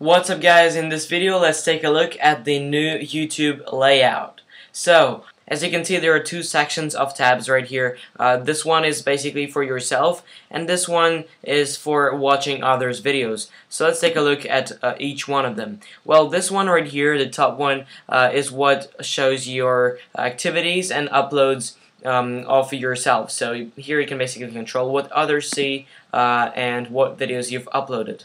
What's up guys, in this video let's take a look at the new YouTube layout. So, as you can see there are two sections of tabs right here. Uh, this one is basically for yourself and this one is for watching others videos. So let's take a look at uh, each one of them. Well this one right here, the top one, uh, is what shows your activities and uploads um, of yourself. So here you can basically control what others see uh, and what videos you've uploaded.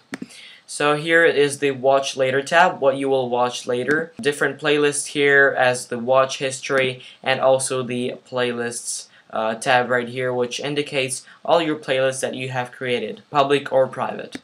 So here is the watch later tab, what you will watch later. Different playlists here as the watch history and also the playlists uh, tab right here which indicates all your playlists that you have created, public or private.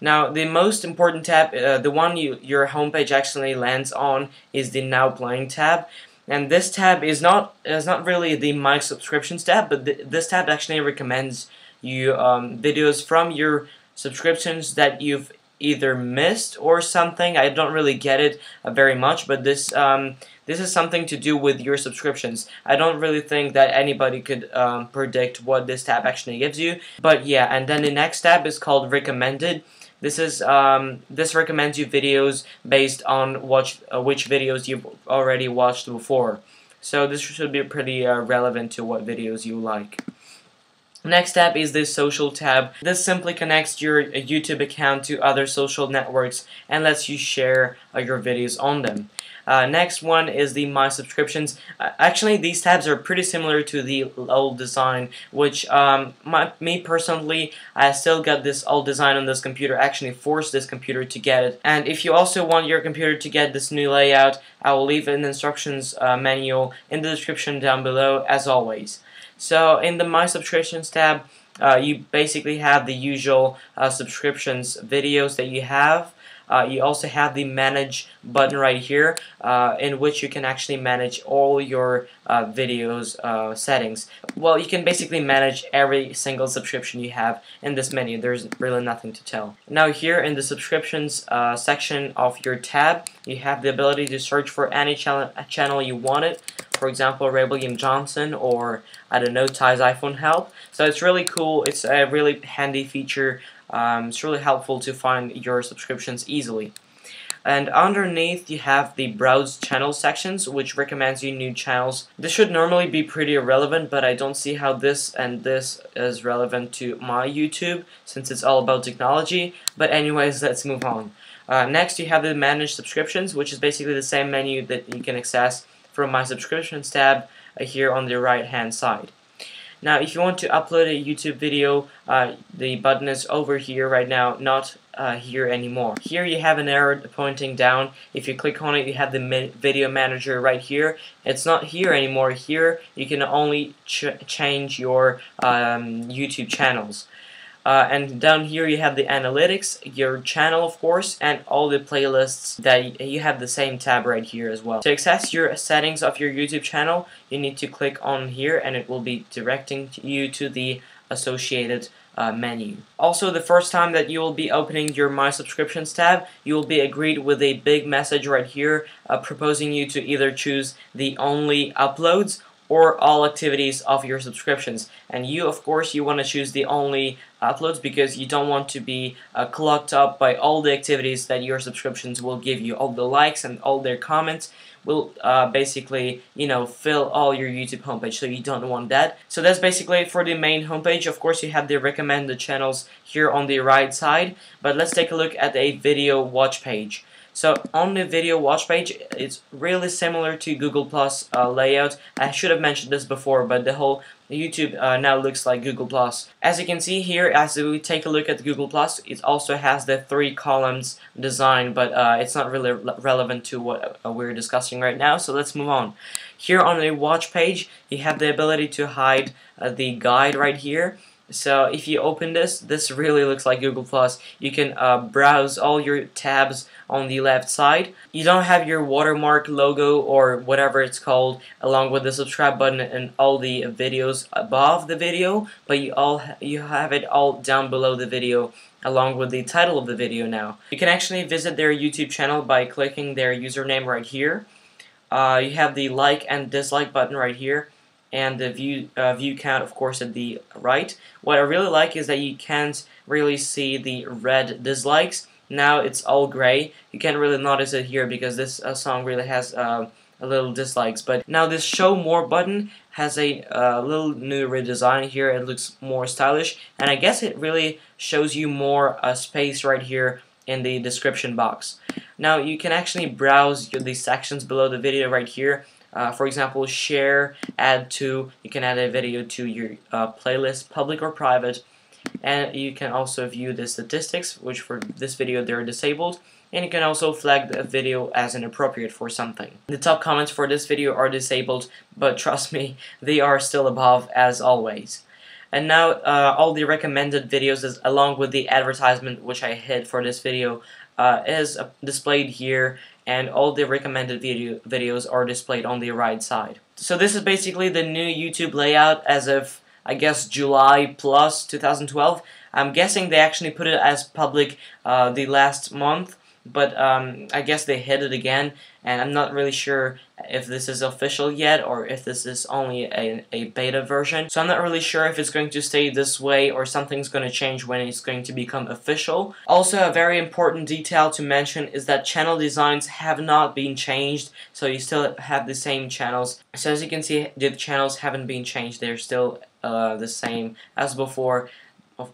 Now the most important tab, uh, the one you, your homepage actually lands on is the now playing tab and this tab is not is not really the my subscriptions tab but th this tab actually recommends you um, videos from your subscriptions that you've either missed or something. I don't really get it uh, very much, but this um, this is something to do with your subscriptions. I don't really think that anybody could um, predict what this tab actually gives you. But yeah, and then the next tab is called recommended. This is um, this recommends you videos based on watch uh, which videos you've already watched before. So this should be pretty uh, relevant to what videos you like. Next tab is the social tab. This simply connects your YouTube account to other social networks and lets you share uh, your videos on them. Uh, next one is the My Subscriptions. Uh, actually, these tabs are pretty similar to the old design, which um, my, me personally, I still got this old design on this computer. actually forced this computer to get it. And if you also want your computer to get this new layout, I will leave an instructions uh, manual in the description down below, as always. So in the My Subscriptions tab, uh, you basically have the usual uh, subscriptions videos that you have. Uh, you also have the manage button right here uh, in which you can actually manage all your uh, videos uh, settings. Well, you can basically manage every single subscription you have in this menu. There's really nothing to tell. Now here in the subscriptions uh, section of your tab, you have the ability to search for any channel, channel you wanted. For example, Ray William Johnson or, I don't know, Ty's iPhone Help. So it's really cool. It's a really handy feature um, it's really helpful to find your subscriptions easily. And underneath you have the browse channel sections which recommends you new channels. This should normally be pretty irrelevant but I don't see how this and this is relevant to my YouTube since it's all about technology. But anyways, let's move on. Uh, next you have the manage subscriptions which is basically the same menu that you can access from my subscriptions tab here on the right hand side. Now, if you want to upload a YouTube video, uh, the button is over here right now, not uh, here anymore. Here you have an arrow pointing down. If you click on it, you have the video manager right here. It's not here anymore. Here, you can only ch change your um, YouTube channels. Uh, and down here you have the analytics, your channel of course, and all the playlists that you have the same tab right here as well. To access your settings of your YouTube channel, you need to click on here and it will be directing you to the associated uh, menu. Also, the first time that you will be opening your My Subscriptions tab, you will be agreed with a big message right here uh, proposing you to either choose the only uploads or all activities of your subscriptions. And you, of course, you want to choose the only uploads because you don't want to be uh, clogged up by all the activities that your subscriptions will give you. All the likes and all their comments will uh, basically, you know, fill all your YouTube homepage, so you don't want that. So that's basically it for the main homepage. Of course, you have the recommended channels here on the right side, but let's take a look at a video watch page. So on the video watch page, it's really similar to Google Plus uh, layout. I should have mentioned this before, but the whole YouTube uh, now looks like Google Plus. As you can see here, as we take a look at Google Plus, it also has the three columns design, but uh, it's not really relevant to what uh, we're discussing right now. So let's move on. Here on the watch page, you have the ability to hide uh, the guide right here. So if you open this, this really looks like Google+. Plus. You can uh, browse all your tabs on the left side. You don't have your watermark logo or whatever it's called along with the subscribe button and all the videos above the video, but you all ha you have it all down below the video along with the title of the video now. You can actually visit their YouTube channel by clicking their username right here. Uh, you have the like and dislike button right here and the view uh, view count of course at the right. What I really like is that you can't really see the red dislikes now it's all gray. You can't really notice it here because this uh, song really has uh, a little dislikes. But now this show more button has a uh, little new redesign here. It looks more stylish, and I guess it really shows you more uh, space right here in the description box. Now you can actually browse the sections below the video right here. Uh, for example, share, add to, you can add a video to your uh, playlist, public or private, and you can also view the statistics, which for this video they're disabled, and you can also flag the video as inappropriate for something. The top comments for this video are disabled, but trust me, they are still above as always. And now uh, all the recommended videos is, along with the advertisement which I hid for this video uh, is uh, displayed here and all the recommended video videos are displayed on the right side. So this is basically the new YouTube layout as of I guess July plus 2012. I'm guessing they actually put it as public uh, the last month but um, I guess they hit it again, and I'm not really sure if this is official yet or if this is only a, a beta version. So I'm not really sure if it's going to stay this way or something's going to change when it's going to become official. Also, a very important detail to mention is that channel designs have not been changed, so you still have the same channels. So as you can see, the channels haven't been changed, they're still uh, the same as before.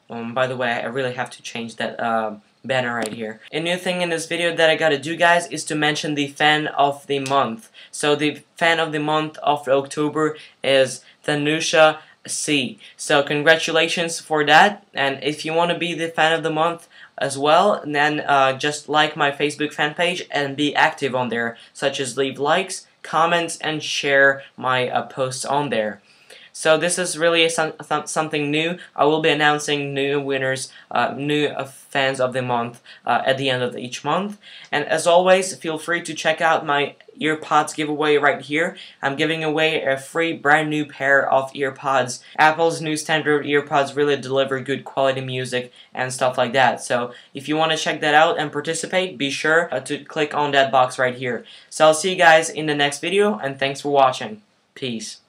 Um, by the way, I really have to change that uh, banner right here. A new thing in this video that I gotta do guys is to mention the fan of the month. So the fan of the month of October is Thanusha C. So congratulations for that and if you want to be the fan of the month as well then uh, just like my Facebook fan page and be active on there such as leave likes, comments and share my uh, posts on there. So this is really some, something new. I will be announcing new winners, uh, new uh, fans of the month uh, at the end of each month. And as always, feel free to check out my earpods giveaway right here. I'm giving away a free brand new pair of earpods. Apple's new standard earpods really deliver good quality music and stuff like that. So if you want to check that out and participate, be sure uh, to click on that box right here. So I'll see you guys in the next video and thanks for watching. Peace.